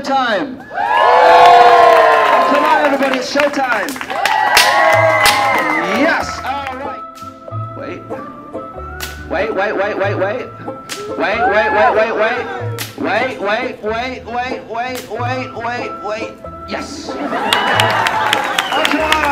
Showtime! Come on, everybody, it's showtime! Yes! All right. Wait. Wait, wait, wait, wait, wait. Wait, wait, wait, wait, wait. Wait, wait, wait, wait, wait, wait, wait, wait. Yes! Oh, come on,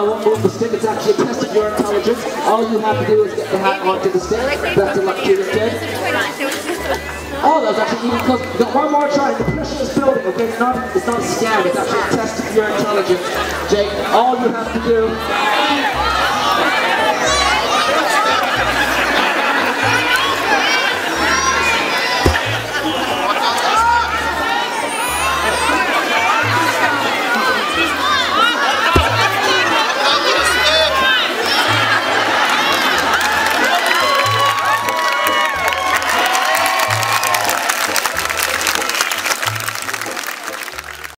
I won't move the stick, it's actually a test of your intelligence. All you have to do is get the hat onto the stick. Best of luck to you, kid. Oh, that was actually even close. We got one more try. The pressure is building, okay? It's not, it's not a scam, it's actually a test of your intelligence. Jake, all you have to do